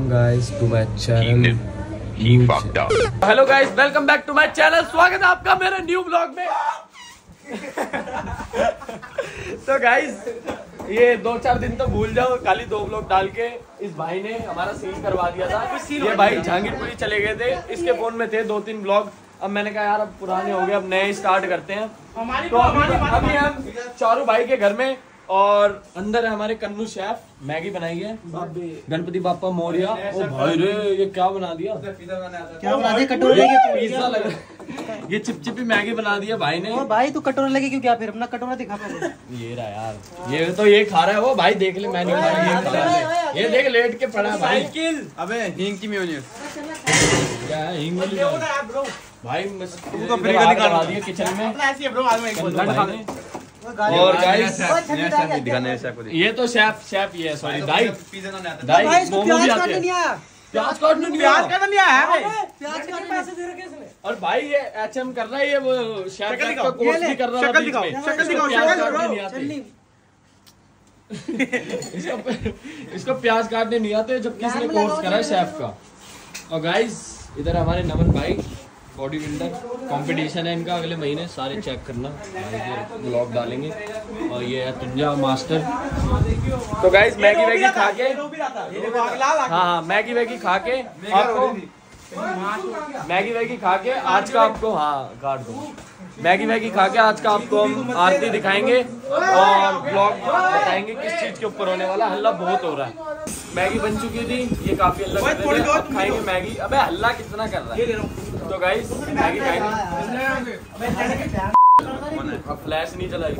To my He channel. knew. He fucked up. Hello guys welcome back to my channel. स्वागत है आपका मेरे new blog में। तो गाइस ये दो चार दिन तो भूल जाओ खाली दो ब्लॉग डाल के इस भाई ने हमारा सीन करवा दिया था। ये भाई जहांगीरपुरी चले गए थे इसके फ़ोन में थे दो तीन ब्लॉग। अब मैंने कहा यार अब पुराने हो गए अब नए स्टार्ट करते हैं। तो अभी अभी हम चारू भाई के घर में और अंदर है हमारे कन्नू शेफ मैगी बनाई है। गणपति बापा मौर्या। ओ भाई रे ये क्या बना दिया? क्या बना दिया? कटोरे लेके पिज्जा लगा। ये चिपचिपी मैगी बना दिया भाई ने। ओ भाई तू कटोरा लेके क्यों क्या फिर? अपना कटोरा दिखा पहले। ये रहा यार। ये तो ये खा रहा है। वो भाई देख ले मैं नहीं खा रहा ये खा रहा है। ये देख लेट के पड़ा है भाई। अबे हिंग की मेयोनीज क्या है हिंग वाली? भाई मस- तो फ्री का निकाल। दिया किचन में। ऐसी है ब्रो आज मैं एक बोल। और गाइस दिखाने ये तो शेफ शेफ ये सॉरी दाई दाई इसको मोमो भी प्याज आते काटने हैं। नहीं आया। प्याज काटने नहीं आया प्याज आया। का नहीं आया भाई। प्याज काटने पैसे दे रखे इसने और भाई ये एचएम कर रहा है ये वो शेफ का कोर्स भी कर रहा था शक्ल दिखाओ, शक्ल दिखाओ, शक्ल दिखाओ। नहीं आते। चलनी। इसको इसको प्याज काटने नहीं आते जबकि इसने कोर्स करा है शेफ का। और गाइस इधर हमारे नमन भाई। बॉडी बिल्डर कंपटीशन है इनका, अगले महीने सारे चेक करना। ब्लॉग डालेंगे। और ये है तुंजा मास्टर तो गाइज़ मैगी वैगी खा के हाँ हाँ मैगी वैगी खा के आपको मैगी वैगी खा के आज का आपको हाँ काट दो मैगी वैगी खा के आज का आपको हम आरती दिखाएँगे और ब्लॉग बताएँगे किस चीज़ के ऊपर होने वाला। हल्ला बहुत हो रहा है। मैगी बन चुकी थी, ये काफ़ी हल्ला खाएँगे मैगी। अबे हल्ला कितना कर रहा है? तो गाइस मैगी फ्लैश नहीं। चलाई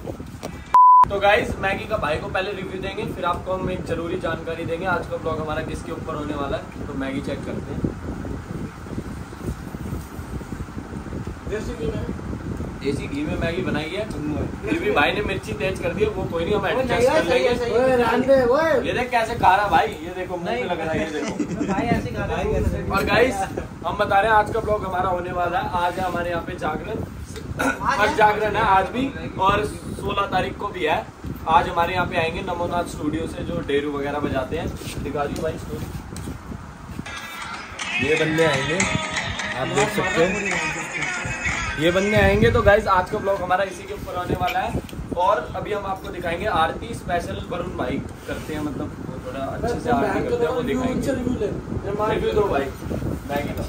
तो गाइस मैगी का भाई को पहले रिव्यू देंगे, फिर आपको हम एक ज़रूरी जानकारी देंगे, आज का ब्लॉग हमारा किसके ऊपर होने वाला है तो मैगी चेक करते हैं। देसी घी में मैगी बनाई है फिर भी भाई ने मिर्ची तेज कर दी है वो कोई नहीं हम एडजस्ट कर लेंगे। ये देख कैसे खा रहा भाई ये देखो मुँह में लग रहा है ये देखो। भाई ऐसे खा रहे हैं और गाइस हम बता रहे हैं आज का ब्लॉग हमारा होने वाला है। आज है हमारे यहाँ पे जागरण। आज जागरण है आज भी। और 16 तारीख को भी है। आज हमारे यहाँ पे आएँगे नमोनाथ स्टूडियो से जो डेरू वगैरह बजाते हैं। दिखा दी भाई ये बंदे आएँगे आप देख सकते हैं। ये बंदे आएँगे तो गाइस आज का ब्लॉग हमारा इसी के ऊपर आने वाला है। और अभी हम आपको दिखाएँगे आरती स्पेशल वरुण भाई करते हैं मतलब वो थोड़ा अच्छे से आरती करते हैं वो दिखाएँगे। रिव्यू दो भाई मैगी का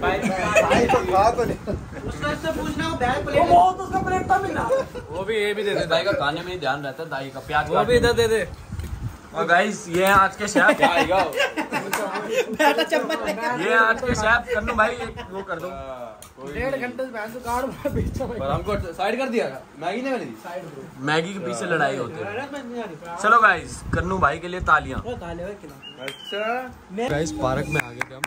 भाई तो खा तो नहीं। उससे पूछना वो बैग प्लेट वो भी ये भी दे दे दाई का खाने में ही ध्यान रहता है दाई का प्याज वो भी इधर दे दे। और गाइस ये है आज के शेफ आएगा? बैग चम्मच ये आज के शेफ कन्नू भाई वो कर दो। डेढ़ घंटे से भैंस काट मार बेचा पर हमको साइड कर दिया मैगी थी? मैगी के पीछे लड़ाई होती है। चलो गाइस कन्नू भाई के लिए तालियाँ। अच्छा। गाइस पार्क में आ गए थे हम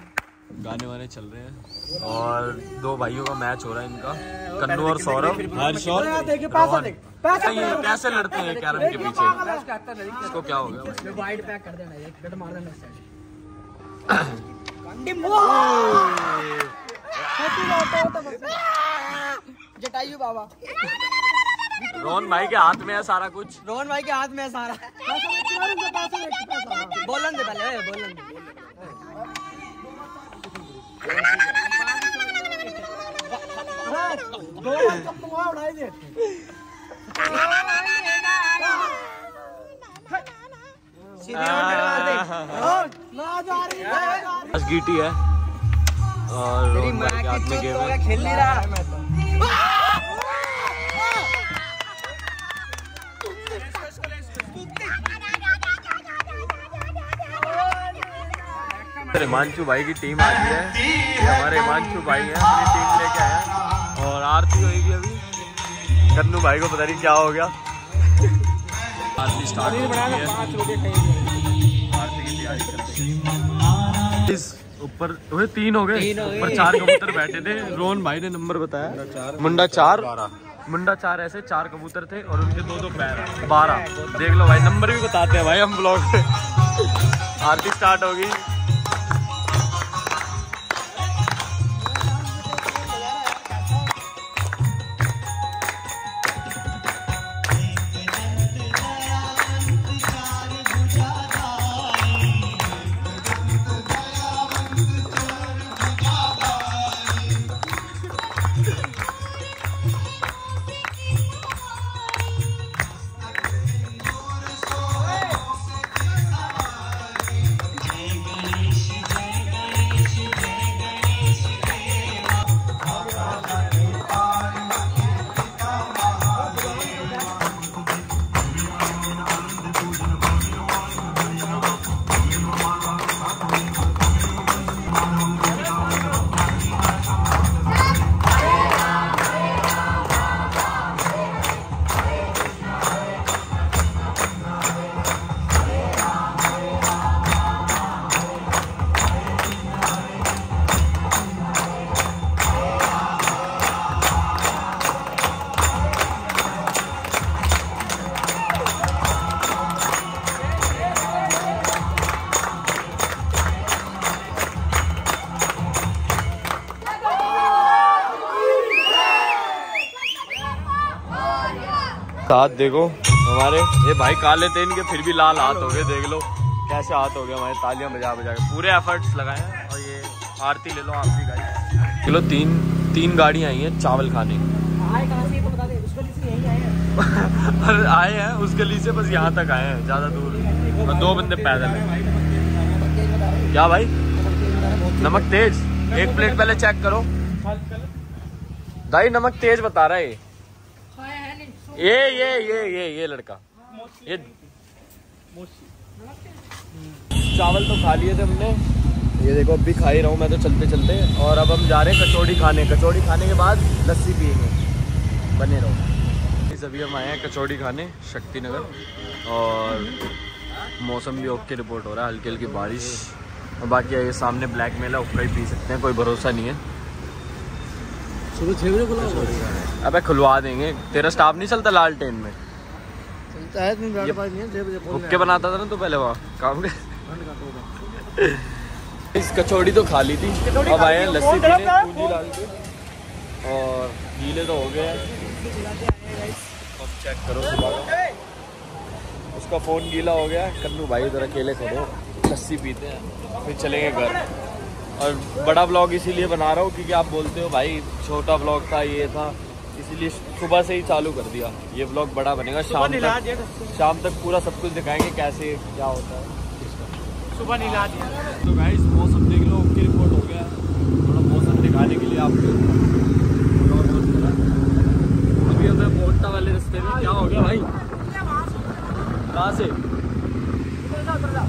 गाने वाने चल रहे हैं। और दो भाइयों का मैच हो रहा है इनका कन्नू और सौरभ। हर्ष और देखे पैसा देख पैसा ये कैसे लड़ते हैं कैरम के पीछे। इसको क्या हो गया? वाइड पैक कर देना एक गट मार देना जटायु बाबा रोहन भाई के हाथ में है सारा कुछ रोहन भाई के हाथ में है सारा बोलन दे पहले बोलन दे सीधे उड़ दे रोहन, ना जा रही ना जा रही बस गीटी है। और तेरी रोहन भाई के हाथ की में गेम तो है। खेल नहीं रहा। हिमांशु भाई की टीम आ गई है। ये हमारे हिमांशु भाई हैं अपनी टीम लेके आए हैं। और आरती होगी अभी। कन्नू भाई को पता नहीं क्या हो गया। आरती स्टार्ट हो गई है। आरती की तैयारी करते हैं। इस ऊपर वो तीन हो गए। तीन हो गए। ऊपर चार कबूतर बैठे थे। रोहन भाई ने नंबर बताया। मुंडा चार। मुंडा चार। ऐसे चार कबूतर थे और उनके दो दो पैर बारह। देख लो भाई नंबर भी बताते हैं भाई हम ब्लॉग आरती स्टार्ट होगी। हाथ देखो हमारे। ये भाई काले थे इनके फिर भी लाल हाथ हो गए देख लो। कैसे हाथ हो गए हमारे तालियाँ बजा बजा के। पूरे एफर्ट्स लगाए हैं और ये आरती ले लो आप भी गाइस किलो तीन तीन गाड़ी आई हैं चावल खाने। आए कहाँ से ये तो बता दे उसको लिए यहीं आए हैं। और आए हैं उस गली से बस यहाँ तक आए हैं ज़्यादा दूर और दो बंदे पैदल हैं। क्या भाई? नमक तेज। एक प्लेट पहले चेक करो। दाई नमक तेज बता रहा है ये ये ये ये ये लड़का। ये चावल तो खा लिए थे हमने। ये देखो, अब भी खा ही रहा हूँ मैं तो चलते चलते। और अब हम जा रहे हैं कचौड़ी खाने। कचौड़ी खाने के बाद लस्सी पियेंगे। बने रहो। अभी हम आए हैं कचौड़ी खाने शक्ति नगर और मौसम भी ओके रिपोर्ट हो रहा है हल्की हल्की बारिश। और बाकी ये सामने ब्लैक मेला उसका ही पी सकते हैं, कोई भरोसा नहीं है। सुबह छह बजे खुला अबे खुलवा देंगे। तेरा स्टाफ नहीं चलता लाल टेन में? चलता है हुक्के बनाता था ना तू पहले वहाँ काम के इस कचौड़ी तो खा ली थी। अब आए हैं लस्सी पीने पूंजी डाल के। और गीले तो हो गए अब चेक करो उसका फ़ोन गीला हो गया कन्नू भाई उधर अकेले खड़े लस्सी पीते हैं। फिर चलेंगे घर। और बड़ा ब्लॉग इसीलिए बना रहा हूँ क्योंकि आप बोलते हो भाई छोटा ब्लॉग था ये था। इसीलिए सुबह से ही चालू कर दिया। ये ब्लॉग बड़ा बनेगा। शाम तक शाम तक पूरा सब कुछ दिखाएँगे कैसे क्या होता है। सुबह नीला दिया तो गाइस मौसम देख लो ओके रिपोर्ट हो गया। थोड़ा मौसम दिखाने के लिए आपको। अभी हमें मोटा वाले रास्ते में क्या हो गया भाई? कहाँ से?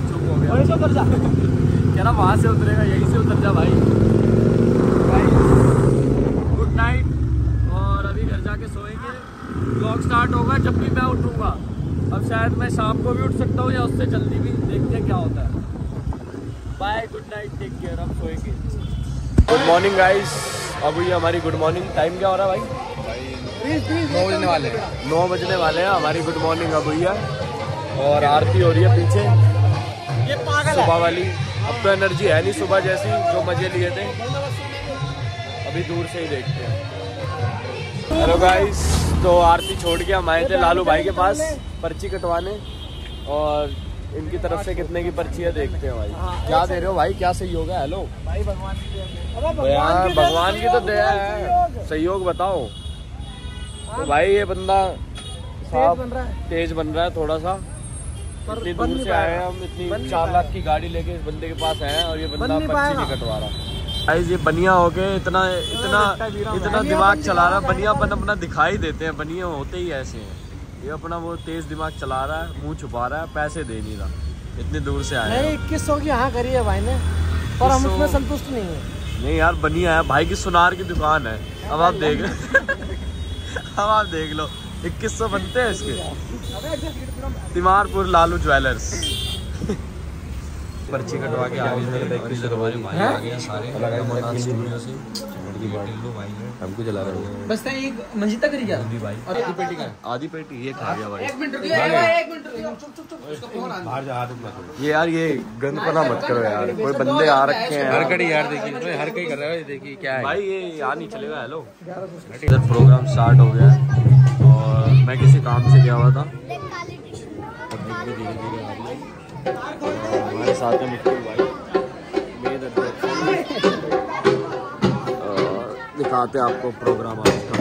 चुप हो गया। कह रहा वहाँ से उतरेगा यहीं से उतर जा भाई। गुड नाइट और अभी घर जाके सोएँगे। ब्लॉग स्टार्ट होगा जब भी मैं उठूँगा। अब शायद मैं शाम को भी उठ सकता हूँ या उससे जल्दी भी। देखते हैं क्या होता है। Bye good night take care हम सोएँगे। गुड मॉर्निंग गाइस अब ये हमारी गुड मॉर्निंग टाइम क्या हो रहा है भाई? नौ बजने वाले हैं। नौ बजने वाले हैं। हमारी गुड मॉर्निंग अब हुई है। और आरती हो रही है पीछे। ये पागल सुबह वाली। अब तो एनर्जी है नहीं सुबह जैसी जो मज़े लिए थे। अभी दूर से ही देखते हैं। हेलो गाइस तो आरती छोड़ के हम आए थे लालू भाई के पास पर्ची कटवाने। और इनकी तरफ़ से कितने की पर्ची है देखते हैं भाई। क्या दे रहे हो भाई? क्या सही होगा हेलो भाई भगवान की भगवान की तो दया है। सहयोग। सहयोग बताओ। तो भाई ये बंदा साहब है। तेज बन रहा है थोड़ा सा। पर इतनी दूर से आए हम इतनी चार लाख की गाड़ी लेके इस बंदे के पास आए हैं और ये बंदा पर्ची नहीं कटवा रहा। गाइस ये बनिया हो गए इतना इतना इतना दिमाग चला रहा है। बनियापन अपना दिखाई देते हैं। बनिया होते ही ऐसे हैं। ये अपना वो तेज दिमाग चला रहा है मुँह छुपा रहा है पैसे दे नहीं रहा। इतनी दूर से आया नहीं इक्कीस सौ की यहाँ करी है भाई ने? पर हम उसमें संतुष्ट नहीं है। नहीं यार बनिया है। भाई की सुनार की दुकान है। अब आप देख अब आप देख लो। इक्कीस सौ बनते हैं इसके। तिमारपुर लालू ज्वेलर्स। पर्ची कटवा के आ हमको जला रहे हो। बस एक मंजिल तक गया आधी पेटी ये खा गया भाई। एक मिनट रुकिए एक मिनट रुकिए चुप चुप चुप उसका फ़ोन आ ये यार ये गंदपना मत करो यार। कोई बंदे आ रखे हैं। यार। हरकड़ी यार देखिए हर कहीं कर रहा है देखिए क्या है। भाई ये यहाँ नहीं चलेगा हेलो इधर प्रोग्राम स्टार्ट हो गया। है और मैं किसी काम से गया हुआ था। पब्लिक धीरे धीरे आ रही है हमारे साथ में मिट्टू भाई दिखाते आपको प्रोग्राम आज का।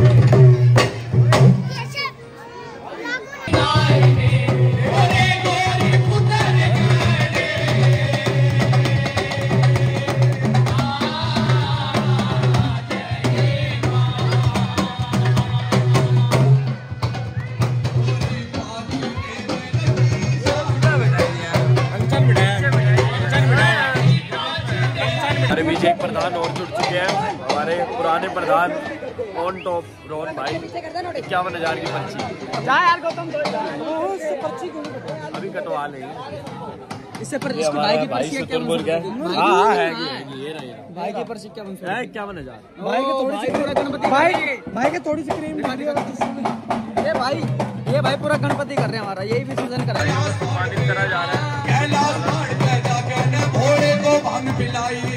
प्रधान ऑन टॉप रोहन भाई। इक्यावन हज़ार की पर्ची? अभी कटवा लेंगे। इससे पर इसकी भाई की पर्ची क्या है। हाँ हाँ है। ये ये रही भाई की पर्ची क्या बन है इक्यावन हज़ार। भाई के थोड़ी सी पूरा गणपति भाई। भाई के थोड़ी सी क्रीम ये भाई ये भाई पूरा गणपति कर रहे हैं हमारा यही विसर्जन कर रहे हैं करा जा रहा है। भोले को भाँग पिलाई।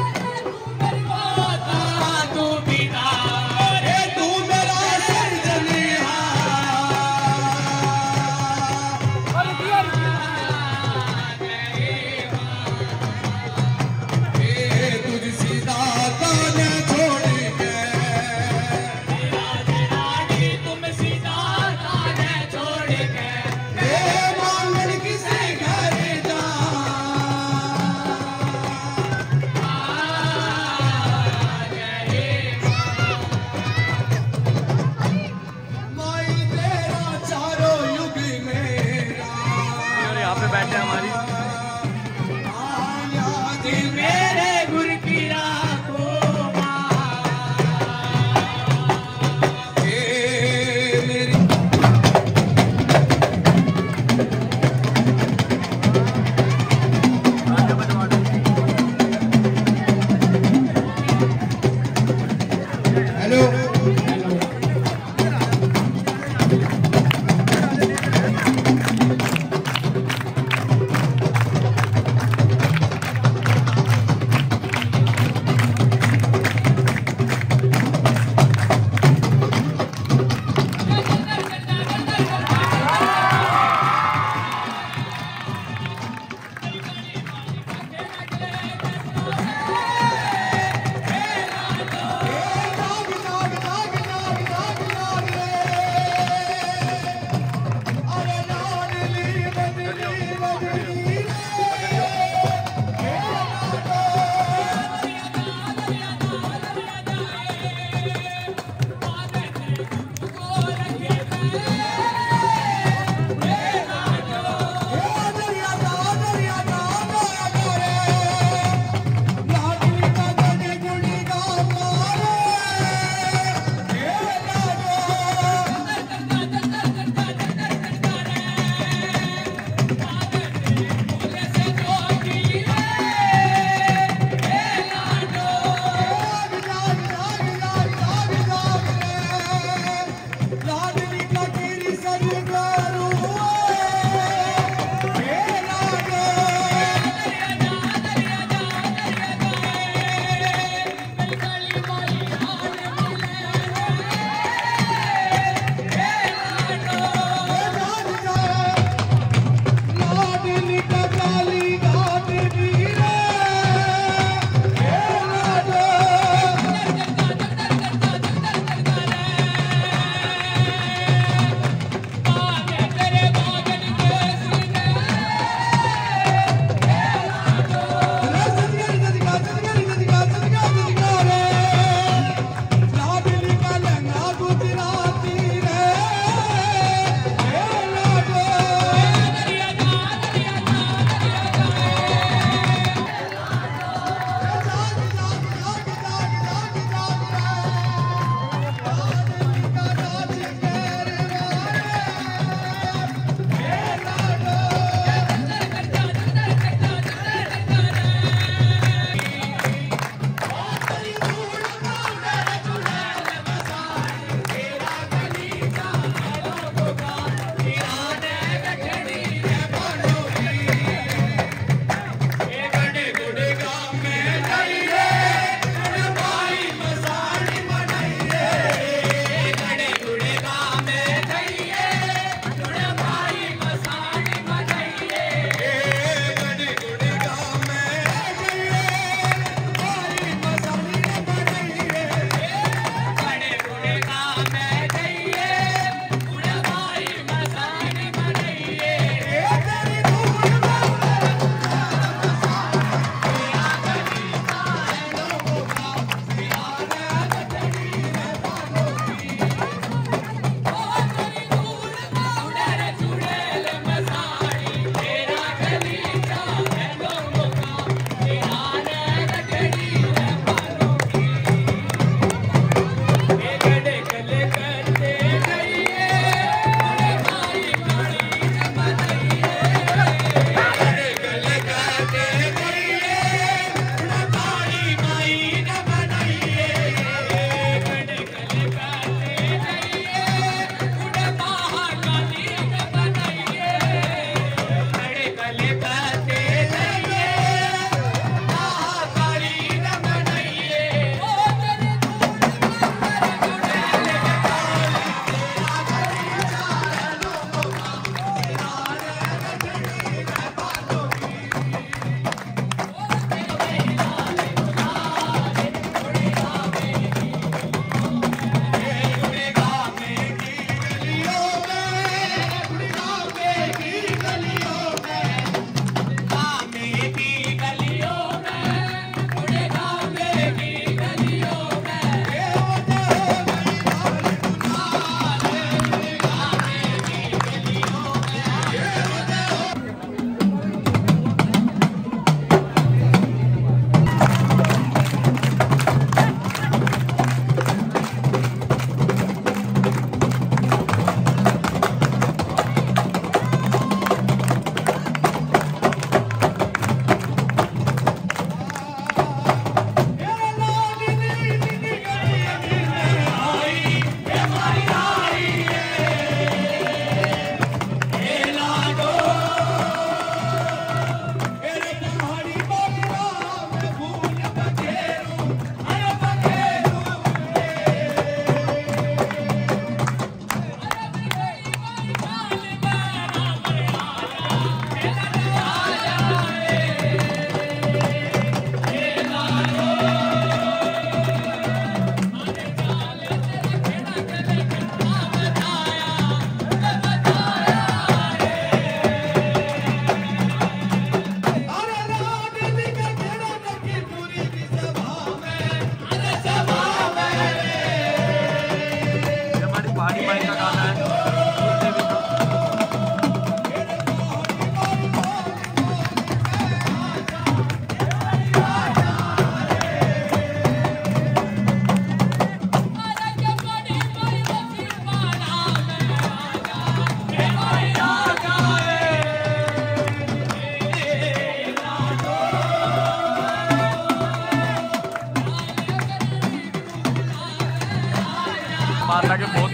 मारना के बहुत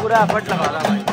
पूरा एफर्ट लगा रहा है भाई।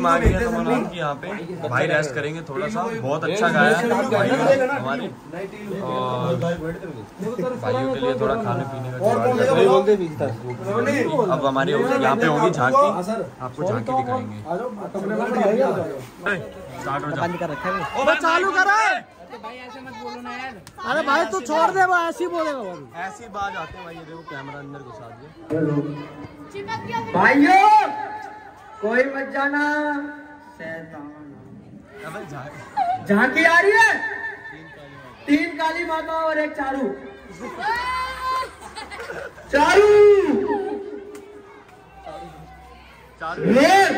रेडी मांगी है तो मैंने उनकी यहाँ पे भाई रेस्ट करेंगे थोड़ा सा। बहुत अच्छा गाया है। भाई हमारे और भाइयों के लिए थोड़ा खाने पीने का हैं। अब हमारी यहाँ पे होगी झांकी। आपको झांकी दिखाएँगे। स्टार्ट हो जाओ। बंद कर रखा है। तो चालू करो। अरे भाई तू छोड़ दे वो ऐसे ही बोलेगा ऐसी बात आते हैं भाई ये देखो कैमरा अंदर घुसा दिया। भाइयों! कोई मत जाना। झांकी झांकी आ रही है? तीन काली माता और एक Charu. Charu. Roll.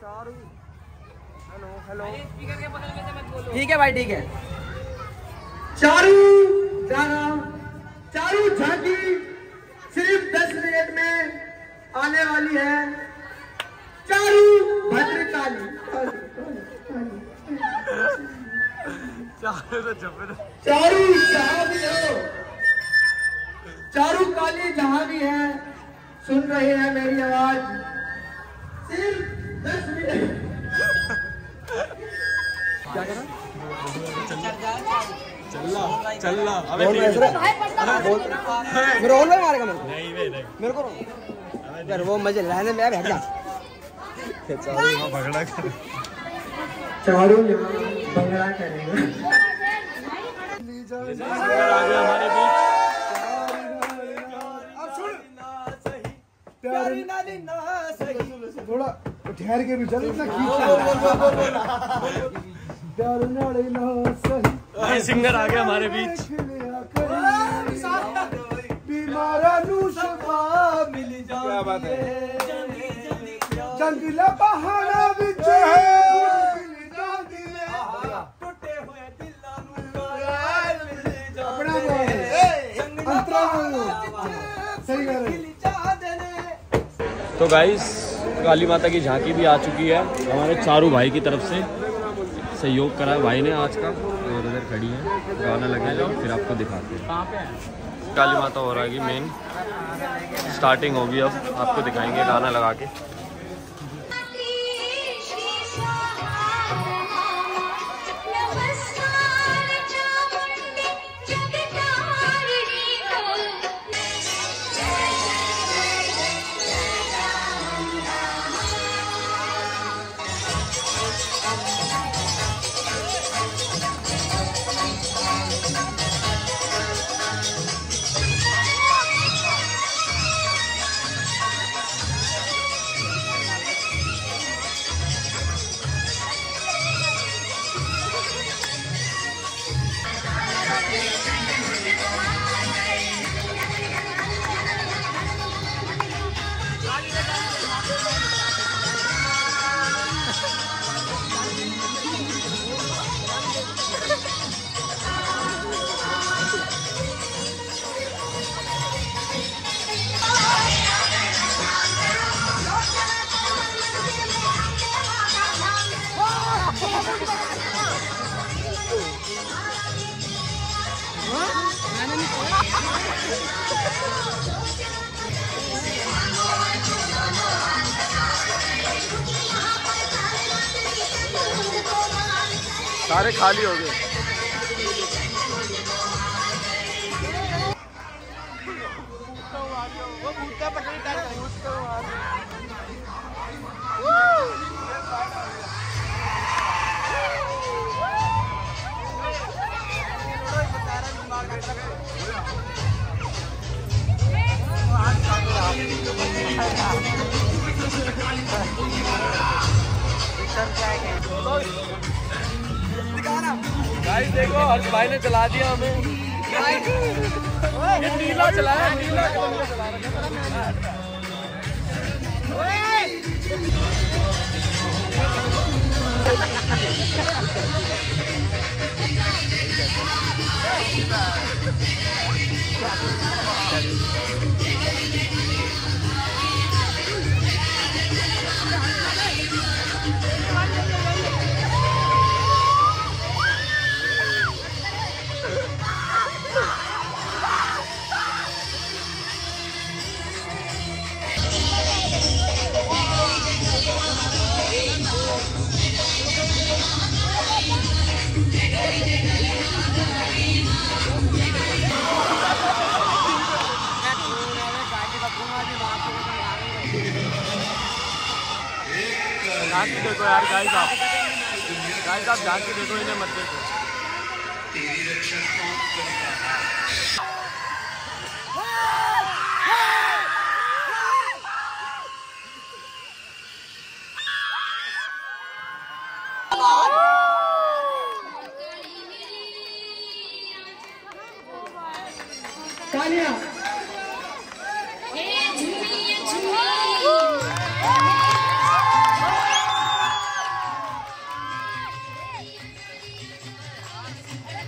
Charu. Hello hello. ठीक है भाई ठीक है। चारू जाना चारू झांकी सिर्फ़ दस मिनट में आने वाली है। चारू भद्रकाली चारू जहाँ भी हो चारू काली जहाँ भी है सुन रहे हैं मेरी आवाज़। सिर्फ़ दस मिनट। चल रहा अबे मेरे रोल में मारेगा मेरे को? नहीं नहीं मेरे को यार वो मज़े रहने में बैठ जा। भगड़ा कर। चारू यहाँ करेंगे। हमारे बीच। थोड़ा ठहर के भी चल इतना ना सही। भाई सिंगर आ गया हमारे बीच। क्या बात है? जंगला पहाड़ा अपना अंतरा तो गाइस काली माता की झांकी भी आ चुकी है। हमारे चारू भाई की तरफ़ से सहयोग करा भाई ने आज का। खड़ी है। गाना लगेगा फिर आपको दिखाते हैं। काली माता हो रहा है मेन स्टार्टिंग होगी अब। आपको दिखाएँगे गाना लगा के। सारे खाली हो गए।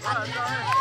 हमारा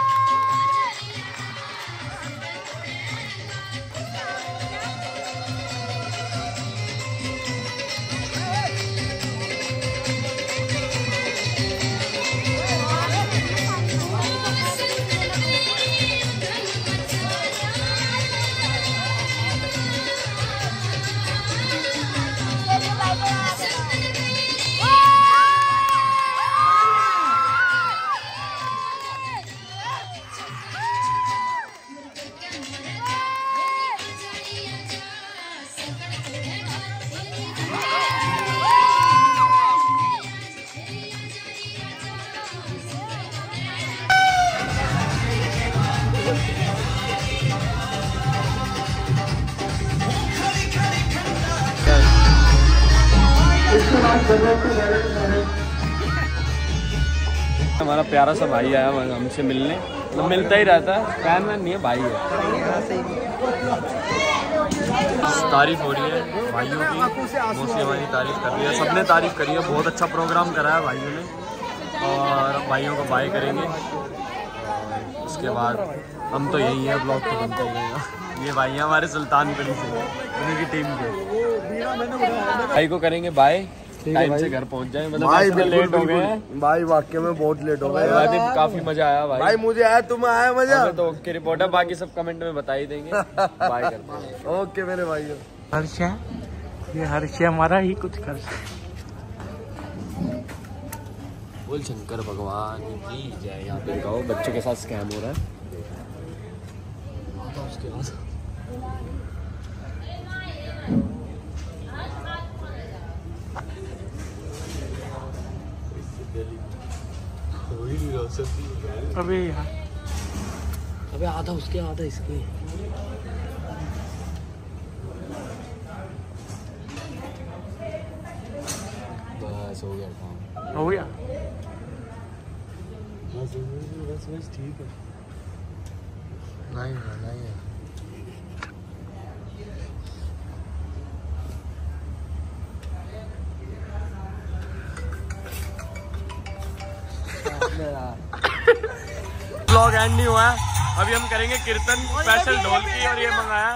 प्यारा सा भाई आया हमसे मिलने। मतलब मिलता ही रहता है। फ़ैन वैन नहीं है भाई है। तारीफ़ हो रही है भाइयों की। मौसी हमारी तारीफ़ कर रही है। सबने तारीफ़ करी है। बहुत अच्छा प्रोग्राम करा है भाइयों ने। और भाइयों को बाय करेंगे। उसके बाद हम तो यही है ब्लॉग तो बनता ही रहेगा। ये भाई हैं हमारे सुल्तानगढ़ी से उन्हीं की टीम के। भाई को करेंगे बाय टाइम से घर पहुँच जाए मतलब भाई तो लेट हो गए भाई वाकई में बहुत लेट हो गए बाद काफ़ी मज़ा आया भाई। भाई मुझे आया तुम्हें आया मज़ा? तो ओके रिपोर्ट है बाकी सब कमेंट में बता ही देंगे। बाय करते ओके मेरे भाइयों। हर्ष है ये हर्ष हमारा ही कुछ कर बोल शंकर भगवान की जय। यहाँ पे गाओ बच्चों के साथ स्कैम हो रहा है। तो उसके बाद। अबे यहाँ अभी आधा उसके आधा इसके। बस हो गया काम। हो गया? बस बस ठीक है। नहीं है नहीं। है ब्लॉग एंड नहीं हुआ है अभी हम करेंगे कीर्तन स्पेशल ढोल की और ये मंगाया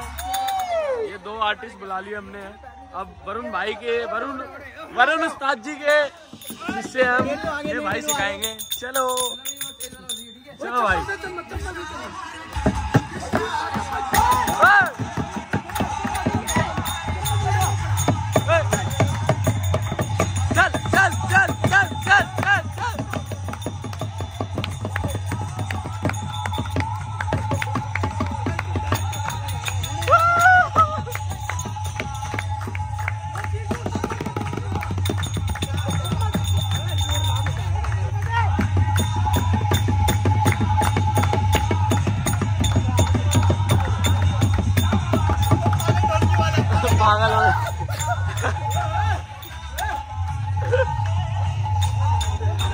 ये दो आर्टिस्ट बुला लिए हमने अब वरुण भाई के वरुण वरुण उस्ताद जी के जिससे हम ये भाई सिखाएँगे चलो चलो भाई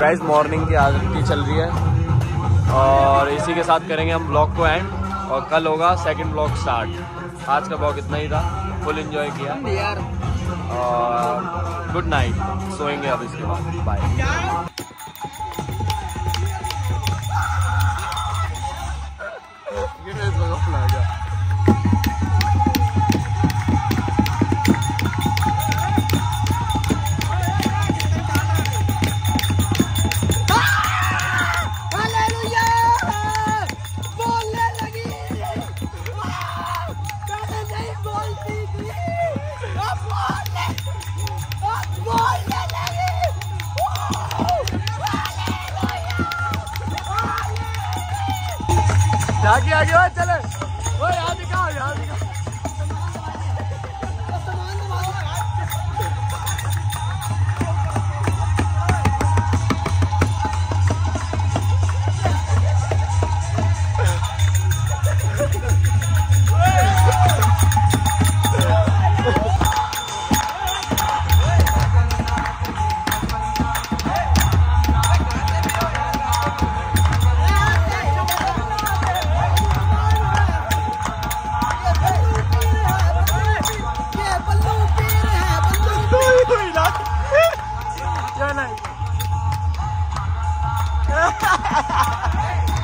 गाइस मॉर्निंग की आरती चल रही है। और इसी के साथ करेंगे हम ब्लॉग को एंड और कल होगा सेकंड ब्लॉग स्टार्ट आज का ब्लॉग इतना ही था। फुल एंजॉय किया। और गुड नाइट सोएँगे अब इसके बाद। बाय ハハハハ!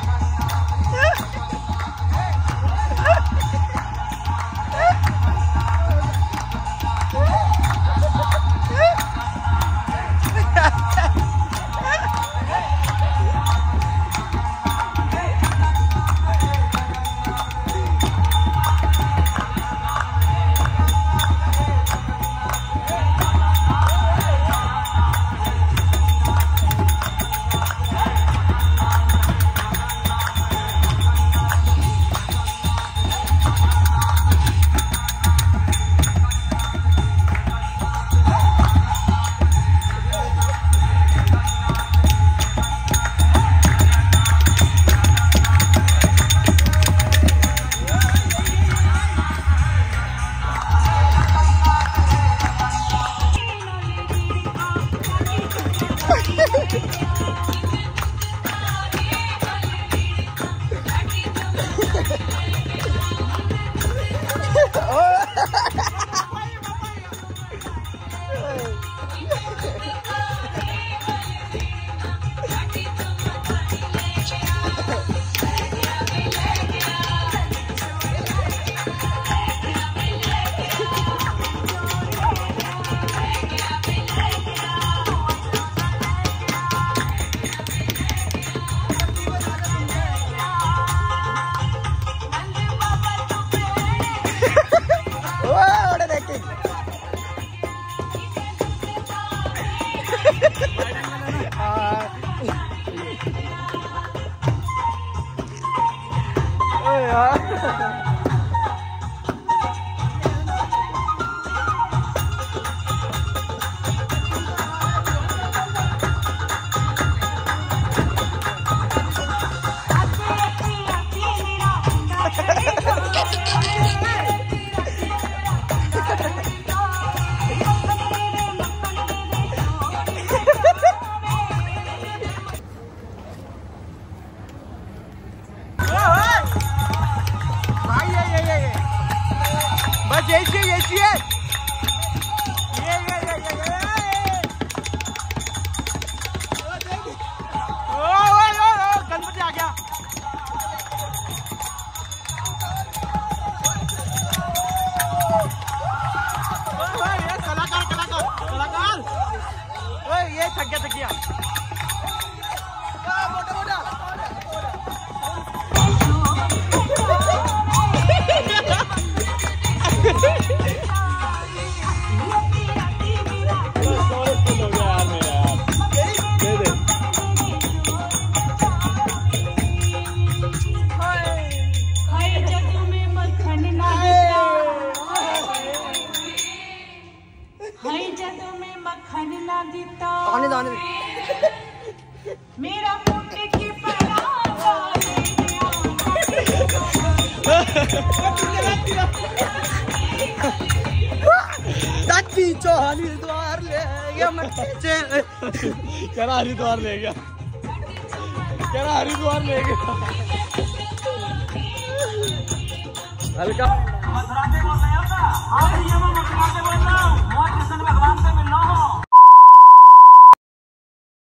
कह तो ले गया